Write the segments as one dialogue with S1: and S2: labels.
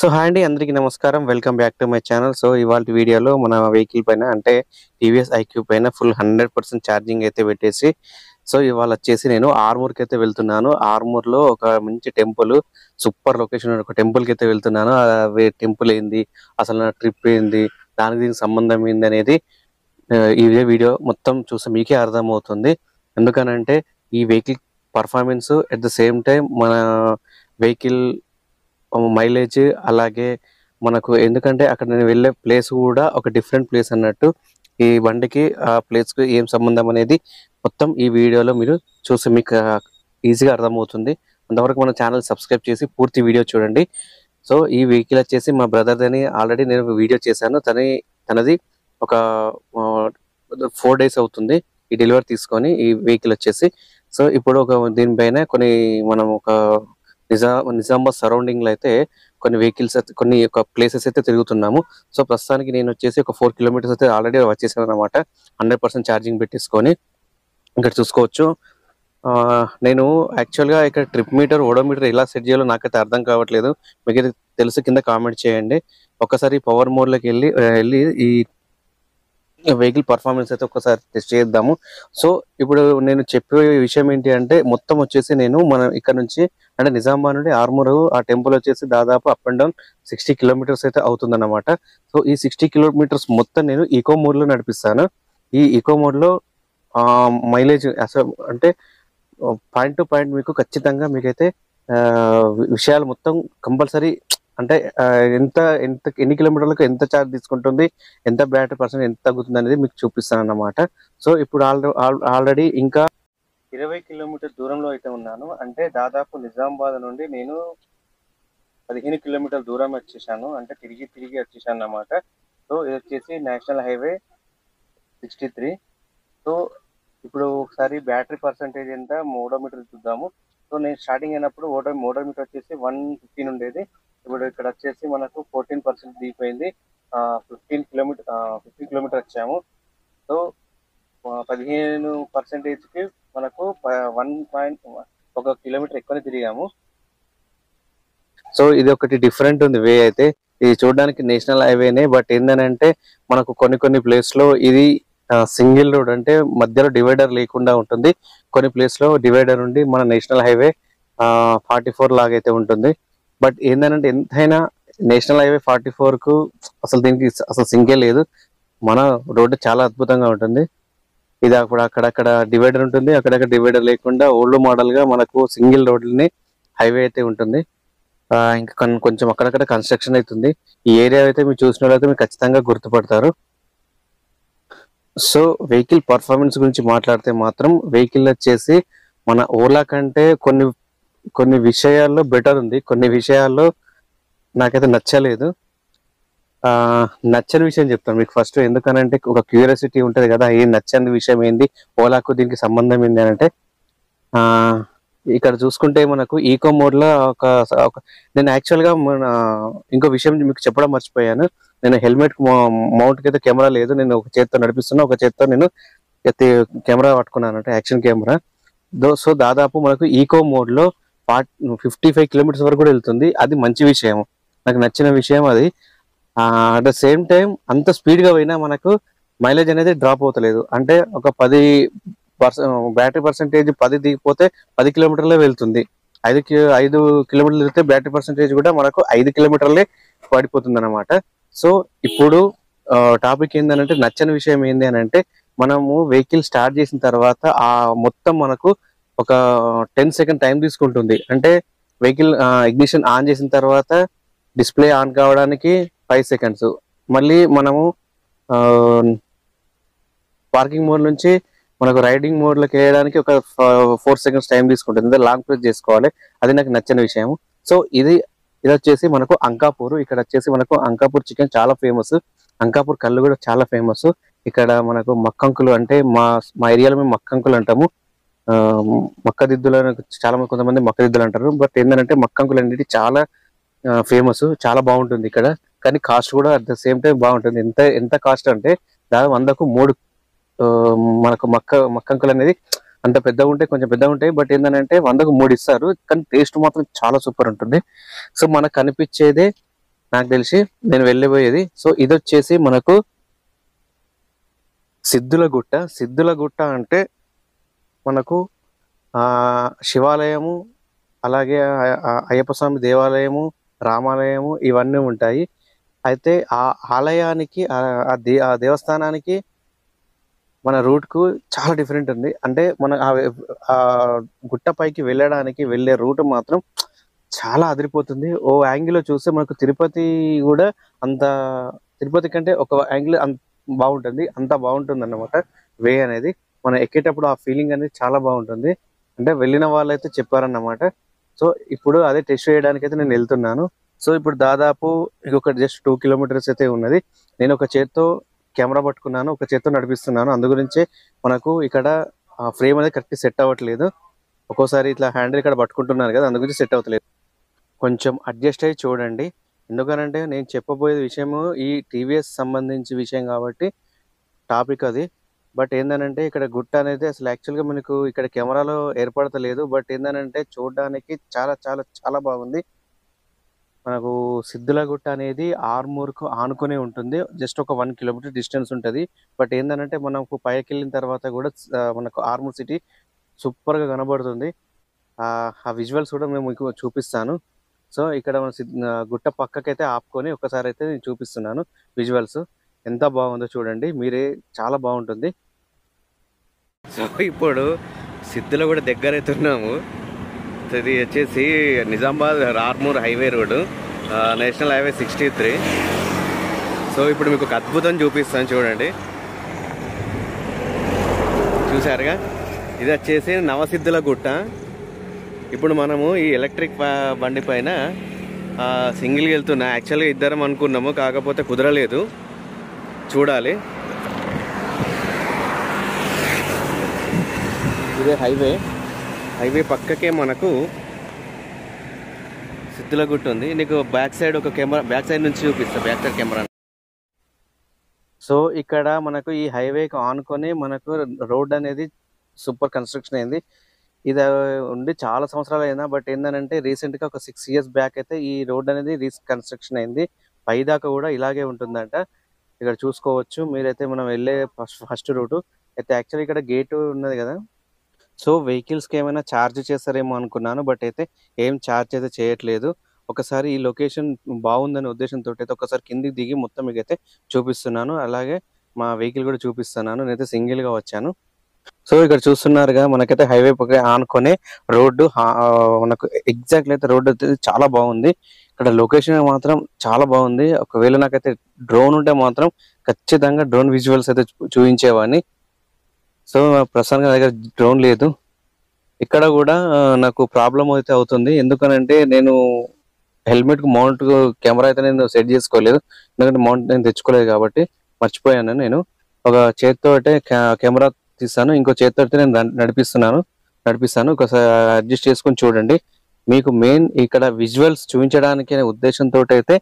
S1: So hi అండి అందరికీ నమస్కారం. Welcome back to my channel so ఇవాళ వీడియోలో మన వెహికల్ పైన అంటే టీవీఎస్ ఐక్యూ పైన ఫుల్ హండ్రెడ్ పర్సెంట్ ఛార్జింగ్ అయితే పెట్టేసి సో ఇవాళ వచ్చేసి నేను ఆర్మూర్కి అయితే వెళ్తున్నాను. ఆర్మూర్లో ఒక మంచి టెంపుల్ సూపర్ లొకేషన్ ఒక టెంపుల్కి అయితే వెళ్తున్నాను. టెంపుల్ ఏంది అసలు నా ట్రిప్ ఏంది దానికి దీనికి సంబంధం ఏంది అనేది ఇదే వీడియో మొత్తం చూస్తే మీకే అర్థమవుతుంది. ఎందుకనంటే ఈ vehicle performance at the same time మన వెహికల్ మైలేజ్ అలాగే మనకు ఎందుకంటే అక్కడ నేను వెళ్ళే ప్లేస్ కూడా ఒక డిఫరెంట్ ప్లేస్ అన్నట్టు ఈ బండికి ఆ ప్లేస్కి ఏం సంబంధం అనేది మొత్తం ఈ వీడియోలో మీరు చూసి మీకు ఈజీగా అర్థమవుతుంది. అంతవరకు మన ఛానల్ సబ్స్క్రైబ్ చేసి పూర్తి వీడియో చూడండి. సో ఈ వెహికల్ వచ్చేసి మా బ్రదర్దని ఆల్రెడీ నేను వీడియో చేశాను. తన తనది ఒక ఫోర్ డేస్ అవుతుంది ఈ డెలివరీ తీసుకొని ఈ వెహికల్ వచ్చేసి. సో ఇప్పుడు ఒక దీనిపైన కొన్ని మనం ఒక నిజా నిజామాబాద్ సరౌండింగ్లో అయితే కొన్ని వెహికల్స్ అయితే కొన్ని ఒక ప్లేసెస్ అయితే తిరుగుతున్నాము. సో ప్రస్తుతానికి నేను వచ్చేసి ఒక ఫోర్ కిలోమీటర్స్ అయితే ఆల్రెడీ వచ్చేసాను అనమాట హండ్రెడ్ పర్సెంట్ ఛార్జింగ్ పెట్టేసుకొని ఇక్కడ చూసుకోవచ్చు. నేను యాక్చువల్గా ఇక్కడ ట్రిప్ మీటర్ ఓడోమీటర్ ఎలా సెట్ చేయాలో నాకైతే అర్థం కావట్లేదు. మీకు తెలుసు కింద కామెంట్ చేయండి. ఒకసారి పవర్ మోడ్లోకి వెళ్ళి వెళ్ళి ఈ వెహికల్ పర్ఫార్మెన్స్ అయితే ఒకసారి టెస్ట్ చేద్దాము. సో ఇప్పుడు నేను చెప్పే విషయం ఏంటి అంటే మొత్తం వచ్చేసి నేను మన ఇక్కడ నుంచి అంటే నిజామాబాద్ నుండి ఆర్మూర్ ఆ టెంపుల్ వచ్చేసి దాదాపు up and down sixty kilometers అయితే అవుతుందన్నమాట. సో ఈ సిక్స్టీ కిలోమీటర్స్ మొత్తం నేను ఈకో మోడ్లో నడిపిస్తాను. ఈ ఈకో మోడ్లో మైలేజ్ అంటే పాయింట్ టు పాయింట్ మీకు ఖచ్చితంగా మీకైతే విషయాలు మొత్తం కంపల్సరీ అంటే ఎంత ఎంత ఎన్ని కిలోమీటర్లకు ఎంత ఛార్జ్ తీసుకుంటుంది ఎంత బ్యాటరీ పర్సెంట్ ఎంత తగ్గుతుంది అనేది మీకు చూపిస్తాను అన్నమాట సో ఇప్పుడు ఆల్రెడీ ఇంకా ఇరవై కిలోమీటర్ దూరంలో అయితే ఉన్నాను. అంటే దాదాపు నిజామాబాద్ నుండి నేను పదిహేను కిలోమీటర్ దూరం వచ్చేసాను. అంటే తిరిగి తిరిగి వచ్చేసాను అన్నమాట సో ఇది వచ్చేసి national highway sixty three. So ఇప్పుడు ఒకసారి బ్యాటరీ పర్సంటేజ్ ఎంత ఓడోమీటర్ చూద్దాము. సో నేను స్టార్టింగ్ అయినప్పుడు ఓడో మీటర్ వచ్చేసి వన్ ఫిఫ్టీన్ ఉండేది ఇప్పుడు ఇక్కడ వచ్చేసి మనకు ఫోర్టీన్ పర్సెంట్ దిగిపోయింది ఫిఫ్టీన్ కిలోమీటర్ ఫిఫ్టీన్ కిలోమీటర్ వచ్చాము. సో పదిహేను పర్సెంటేజ్కి మనకు వన్ పాయింట్ ఒక కిలోమీటర్ ఎక్కువనే తిరిగాము. సో ఇది ఒకటి డిఫరెంట్ ఉంది వే అయితే. ఇది చూడడానికి నేషనల్ హైవేనే బట్ ఏంటంటే మనకు కొన్ని కొన్ని ప్లేస్లో ఇది సింగిల్ రోడ్ అంటే మధ్యలో డివైడర్ లేకుండా ఉంటుంది. కొన్ని ప్లేస్లో డివైడర్ ఉండి మన నేషనల్ హైవే ఫార్టీ ఫోర్ లాగైతే ఉంటుంది. బట్ ఏంటంటే ఎంతైనా నేషనల్ హైవే ఫార్టీ ఫోర్కు అసలు దీనికి అసలు సింగే లేదు. మన రోడ్డు చాలా అద్భుతంగా ఉంటుంది. ఇది అప్పుడు అక్కడక్కడ డివైడర్ ఉంటుంది. అక్కడక్కడ డివైడర్ లేకుండా ఓల్డ్ మోడల్గా మనకు సింగిల్ రోడ్లని హైవే అయితే ఉంటుంది. ఇంకా కొంచెం అక్కడక్కడ కన్స్ట్రక్షన్ అవుతుంది ఈ ఏరియా అయితే మీరు చూసినట్లయితే మీరు ఖచ్చితంగా గుర్తుపడతారు. సో వెహికల్ పర్ఫార్మెన్స్ గురించి మాట్లాడితే మాత్రం వెహికల్ వచ్చేసి మన ఓలా కంటే కొన్ని కొన్ని విషయాల్లో బెటర్ ఉంది. కొన్ని విషయాల్లో నాకైతే నచ్చలేదు. నచ్చని విషయం చెప్తాను మీకు ఫస్ట్ ఎందుకనంటే ఒక క్యూరియాసిటీ ఉంటుంది కదా ఏం నచ్చని విషయం ఏంది ఓలాకు దీనికి సంబంధం ఏంది అని అంటే ఇక్కడ చూసుకుంటే మనకు ఈకో మోడ్లో ఒక ఒక- నేను యాక్చువల్గా మన ఇంకో విషయం మీకు చెప్పడం మర్చిపోయాను. నేను హెల్మెట్ మౌంట్కి అయితే కెమెరా లేదు. నేను ఒక చేత్తో నడిపిస్తున్నా ఒక చేత్తో నేను కెమెరా పట్టుకున్నాను అంటే యాక్షన్ కెమెరా దో సో దాదాపు మనకు ఈకో మోడ్లో లో ఫిఫ్టీ ఫైవ్ కిలోమీటర్స్ వరకు కూడా వెళ్తుంది. అది మంచి విషయం నాకు నచ్చిన విషయం అది. అట్ ద సేమ్ టైం అంత స్పీడ్గా పోయినా మనకు మైలేజ్ అనేది డ్రాప్ అవుతలేదు. అంటే ఒక పది పర్సెంట్ బ్యాటరీ పర్సెంటేజ్ పది దిగిపోతే పది కిలోమీటర్లే వెళ్తుంది. ఐదు ఐదు కిలోమీటర్లు వెళ్తే బ్యాటరీ పర్సంటేజ్ కూడా మనకు ఐదు కిలోమీటర్లే పడిపోతుంది అనమాట సో ఇప్పుడు టాపిక్ ఏంటంటే నచ్చని విషయం ఏంది అని అంటే మనము వెహికల్ స్టార్ట్ చేసిన తర్వాత ఆ మొత్తం మనకు ఒక టెన్ సెకండ్ టైం తీసుకుంటుంది. అంటే వెహికల్ ఇగ్నిషన్ ఆన్ చేసిన తర్వాత డిస్ప్లే ఆన్ కావడానికి ఫైవ్ సెకండ్స్. మళ్ళీ మనము పార్కింగ్ మోడ్ నుంచి మనకు రైడింగ్ మోడ్లోకి వేయడానికి ఒక ఫోర్ సెకండ్స్ టైం తీసుకుంటుంది. అంటే లాంగ్ ప్రెస్ చేసుకోవాలి. అది నాకు నచ్చిన విషయం సో ఇది ఇది వచ్చేసి మనకు అంకాపూర్. ఇక్కడ వచ్చేసి మనకు అంకాపూర్ చికెన్ చాలా ఫేమస్. అంకాపూర్ కళ్ళు కూడా చాలా ఫేమస్. ఇక్కడ మనకు మక్కంకులు అంటే మా మా ఏరియాలో మేము మక్కంకులు అంటాము. మక్కదిద్దులను చాలా మంది కొంతమంది మక్క దిద్దులు అంటారు. బట్ ఏంటంటే మక్కంకులు అనేది చాలా ఫేమస్. చాలా బాగుంటుంది ఇక్కడ. కానీ కాస్ట్ కూడా అట్ ద సేమ్ టైం బాగుంటుంది. ఎంత ఎంత కాస్ట్ అంటే దాదాపు వందకు మూడు. మనకు మక్క మక్కంకులు అనేది అంత పెద్దగా ఉంటాయి కొంచెం పెద్దగా ఉంటాయి. బట్ ఏంటంటే వందకు మూడు ఇస్తారు. కానీ టేస్ట్ మాత్రం చాలా సూపర్ ఉంటుంది. సో మనకు కనిపించేదే నాకు తెలిసి నేను వెళ్ళిపోయేది. సో ఇది వచ్చేసి మనకు సిద్ధుల గుట్ట సిద్ధుల గుట్ట అంటే మనకు ఆ శివాలయము అలాగే అయ్యప్ప స్వామి దేవాలయము రామాలయము ఇవన్నీ ఉంటాయి. అయితే ఆ ఆలయానికి ఆ దే- ఆ దేవస్థానానికి మన రూట్కు చాలా డిఫరెంట్ ఉంది అంటే మన ఆ- గుట్టపైకి వెళ్ళడానికి వెళ్ళే రూట్ మాత్రం చాలా అదిరిపోతుంది. ఓ యాంగిల్లో చూస్తే మనకు తిరుపతి కూడా అంత తిరుపతి కంటే ఒక యాంగిల్ అంత బాగుంటుంది. అంత బాగుంటుంది అన్నమాట వే అనేది. మనం ఎక్కేటప్పుడు ఆ ఫీలింగ్ అనేది చాలా బాగుంటుంది. అంటే వెళ్ళిన వాళ్ళైతే చెప్పారన్నమాట. సో ఇప్పుడు అదే టెస్ట్ చేయడానికి అయితే నేను వెళ్తున్నాను. సో ఇప్పుడు దాదాపు ఒక జస్ట్ టూ కిలోమీటర్స్ అయితే ఉన్నది. నేను ఒక చేత్తో కెమెరా పట్టుకున్నాను ఒక చేత్తో నడిపిస్తున్నాను. అందు గురించే మనకు ఇక్కడ ఫ్రేమ్ అనేది కరెక్ట్గా సెట్ అవ్వట్లేదు. ఒక్కోసారి ఇట్లా హ్యాండిల్ ఇక్కడ పట్టుకుంటున్నాను కదా అందు గురించి సెట్ అవ్వట్లేదు. కొంచెం అడ్జస్ట్ అయ్యి చూడండి. ఎందుకనంటే నేను చెప్పబోయే విషయము ఈ టీవీఎస్ సంబంధించి విషయం కాబట్టి టాపిక్ అది. బట్ ఏందనంటే ఇక్కడ గుట్ట అనేది అసలు యాక్చువల్గా మనకు ఇక్కడ కెమెరాలో ఏర్పడతలేదు. బట్ ఏందనంటే చూడడానికి చాలా చాలా చాలా బాగుంది. మనకు సిద్ధుల గుట్ట అనేది ఆర్మూర్కు ఆనుకొని ఆనుకునే ఉంటుంది. జస్ట్ ఒక వన్ కిలోమీటర్ డిస్టెన్స్ ఉంటుంది. బట్ ఏందనంటే మనకు పైకి వెళ్ళిన తర్వాత కూడా మనకు ఆర్మూర్ సిటీ సూపర్గా కనబడుతుంది. ఆ విజువల్స్ కూడా మేము మీకు చూపిస్తాను. సో ఇక్కడ మన సిద్- గుట్ట పక్కకైతే ఆపుకొని ఒకసారి అయితే నేను చూపిస్తున్నాను విజువల్స్. ఎంత బాగుందో చూడండి. మీరే చాలా బాగుంటుంది. సో ఇప్పుడు సిద్ధిలో కూడా దగ్గర అయితే ఉన్నాము ఇది వచ్చేసి Nizamabad Armoor highway road national highway sixty three. So ఇప్పుడు మీకు ఒక అద్భుతం చూపిస్తాను చూడండి. చూసారుగా ఇది వచ్చేసి నవసిద్ధుల గుట్ట. ఇప్పుడు మనము ఈ ఎలక్ట్రిక్ బండి పైన సింగిల్గా వెళ్తున్నా. యాక్చువల్గా ఇద్దరం అనుకున్నాము కాకపోతే కుదరలేదు. చూడాలి. ఇదే హైవే. హైవే పక్కకే మనకు సిద్ధుల గుట్ట ఉంది. నీకు బ్యాక్ సైడ్ ఒక కెమెరా బ్యాక్ సైడ్ నుంచి చూపిస్తా బ్యాక్ సైడ్ కెమెరా. సో ఇక్కడ మనకు ఈ హైవేకి ఆనుకొని మనకు రోడ్ అనేది సూపర్ కన్స్ట్రక్షన్ అయింది. ఇది ఉండి చాలా సంవత్సరాలు అయినా బట్ ఏంటంటే రీసెంట్గా ఒక సిక్స్ ఇయర్స్ బ్యాక్ అయితే ఈ రోడ్ అనేది రీస్ కన్స్ట్రక్షన్ అయింది. పైదాకా కూడా ఇలాగే ఉంటుందంట. ఇక్కడ చూసుకోవచ్చు. మీరైతే మనం వెళ్ళే ఫస్ట్ ఫస్ట్ రూట్. అయితే యాక్చువల్లీ ఇక్కడ గేట్ ఉన్నది కదా. సో వెహికల్స్కి ఏమైనా ఛార్జ్ చేస్తారేమో అనుకున్నాను. బట్ అయితే ఏం ఛార్జ్ అయితే చేయట్లేదు. ఒకసారి ఈ లొకేషన్ బాగుందనే ఉద్దేశంతో అయితే ఒకసారి కిందికి దిగి మొత్తం మీకు అయితే చూపిస్తున్నాను. అలాగే మా వెహికల్ కూడా చూపిస్తున్నాను. నేనైతే సింగిల్గా వచ్చాను. సో ఇక్కడ చూస్తున్నారుగా మనకైతే హైవే పక్క ఆనుకొని రోడ్డు. మనకు ఎగ్జాక్ట్లీ అయితే రోడ్డు అయితే చాలా బాగుంది. ఇక్కడ లొకేషన్ మాత్రం చాలా బాగుంది. ఒకవేళ నాకైతే డ్రోన్ ఉంటే మాత్రం ఖచ్చితంగా డ్రోన్ విజువల్స్ అయితే చూపించేవాడిని సో ప్రస్తుతానికి నా దగ్గర డ్రోన్ లేదు. ఇక్కడ కూడా నాకు ప్రాబ్లం అయితే అవుతుంది. ఎందుకనంటే నేను హెల్మెట్కు మౌంట్ కెమెరా అయితే నేను సెట్ చేసుకోలేదు. ఎందుకంటే మౌంట్ నేను తెచ్చుకోలేదు కాబట్టి మర్చిపోయాను నేను. ఒక చేతితో అయితే కెమెరా తీస్తాను. ఇంకో చేతితో అయితే నేను నడిపిస్తున్నాను. నడిపిస్తాను. ఒకసారి అడ్జస్ట్ చేసుకొని చూడండి. మీకు మెయిన్ ఇక్కడ విజువల్స్ చూపించడానికి అనే ఉద్దేశంతో అయితే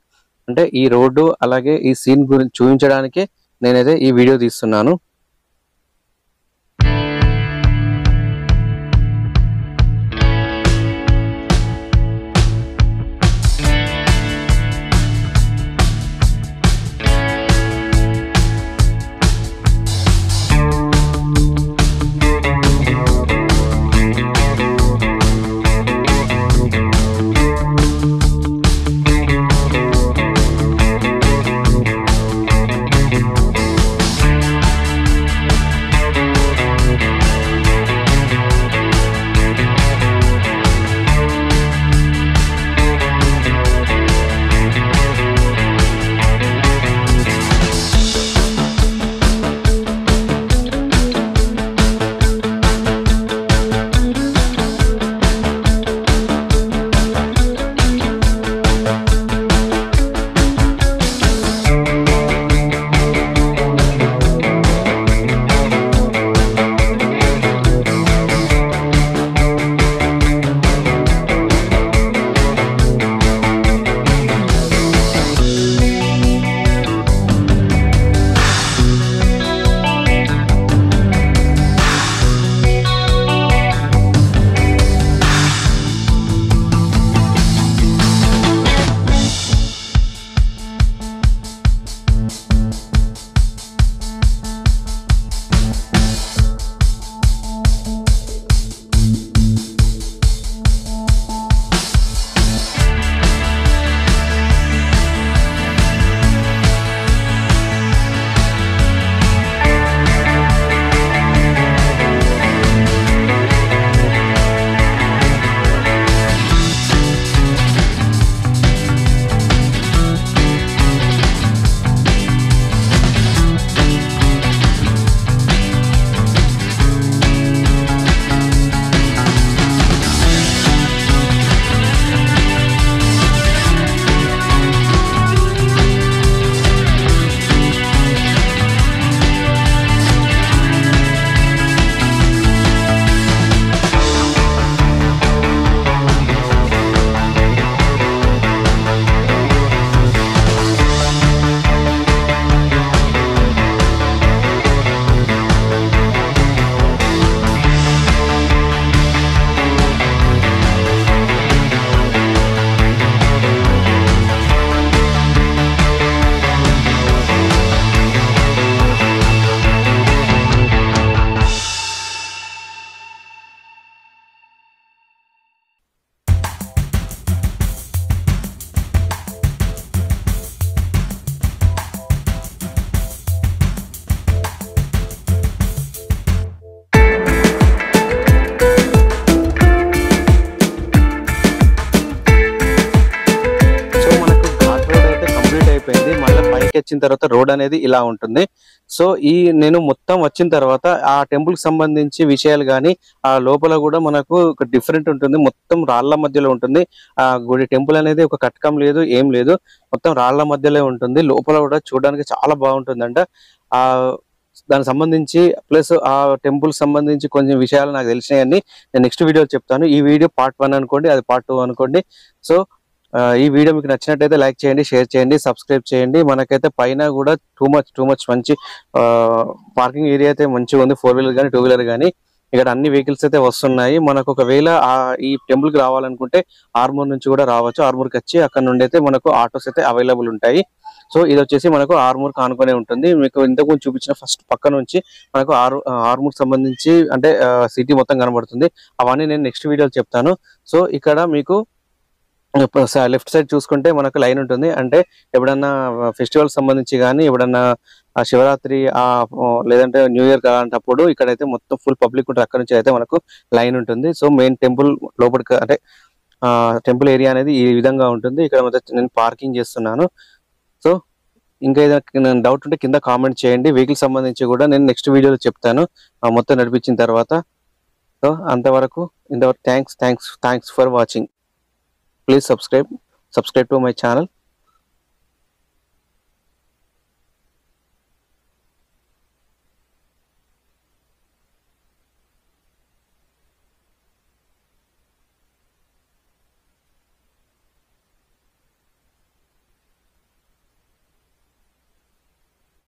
S1: అంటే ఈ రోడ్డు అలాగే ఈ సీన్ గురించి చూపించడానికి నేనైతే ఈ వీడియో తీస్తున్నాను. వచ్చిన తర్వాత రోడ్ అనేది ఇలా ఉంటుంది. సో ఈ నేను మొత్తం వచ్చిన తర్వాత ఆ టెంపుల్కి సంబంధించి విషయాలు కానీ ఆ లోపల కూడా మనకు ఒక డిఫరెంట్ ఉంటుంది. మొత్తం రాళ్ళ మధ్యలో ఉంటుంది. ఆ గుడి టెంపుల్ అనేది ఒక కట్కం లేదు ఏం లేదు. మొత్తం రాళ్ళ మధ్యలో ఉంటుంది. లోపల కూడా చూడడానికి చాలా బాగుంటుందంట. ఆ దానికి సంబంధించి ప్లస్ ఆ టెంపుల్ సంబంధించి కొంచెం విషయాలు నాకు తెలిసినాయని నేను నెక్స్ట్ వీడియో చెప్తాను. ఈ వీడియో పార్ట్ వన్ అనుకోండి అది పార్ట్ టూ అనుకోండి. సో ఈ వీడియో మీకు నచ్చినట్టయితే లైక్ చేయండి షేర్ చేయండి సబ్స్క్రైబ్ చేయండి. మనకైతే పైన కూడా టూ మచ్ టూ మచ్ మంచి పార్కింగ్ ఏరియా అయితే మంచిగా ఉంది. ఫోర్ వీలర్ కానీ టూ వీలర్ కానీ ఇక్కడ అన్ని వెహికల్స్ అయితే వస్తున్నాయి. మనకు ఒకవేళ ఈ టెంపుల్కి రావాలనుకుంటే ఆర్మూర్ నుంచి కూడా రావచ్చు. ఆర్మూర్కి వచ్చి అక్కడ నుండి అయితే మనకు ఆటోస్ అయితే అవైలబుల్ ఉంటాయి. సో ఇది వచ్చేసి మనకు ఆర్మూర్ కానుకొనే ఉంటుంది. మీకు ఇంతకు చూపించిన ఫస్ట్ పక్క నుంచి మనకు ఆరు ఆర్మూర్ సంబంధించి అంటే సిటీ మొత్తం కనబడుతుంది. అవన్నీ నేను నెక్స్ట్ వీడియోలో చెప్తాను. సో ఇక్కడ మీకు లెఫ్ట్ సైడ్ చూసుకుంటే మనకు లైన్ ఉంటుంది. అంటే ఎప్పుడన్నా ఫెస్టివల్ సంబంధించి కానీ ఎప్పుడన్నా ఆ శివరాత్రి ఆ లేదంటే న్యూ ఇయర్ అలాంటప్పుడు ఇక్కడైతే మొత్తం ఫుల్ పబ్లిక్ ఉంటుంది అక్కడ నుంచి అయితే మనకు లైన్ ఉంటుంది. సో మెయిన్ టెంపుల్ లోపలికి అంటే టెంపుల్ ఏరియా అనేది ఈ విధంగా ఉంటుంది. ఇక్కడ నేను పార్కింగ్ చేస్తున్నాను. సో ఇంకా ఏదైనా డౌట్ ఉంటే కింద కామెంట్ చేయండి. వెహికల్ సంబంధించి కూడా నేను నెక్స్ట్ వీడియోలో చెప్తాను. ఆ, మొత్తం నడిపించిన తర్వాత. సో అంతవరకు ఇంతవరకు thanks thanks thanks for watching. Please subscribe subscribe to my channel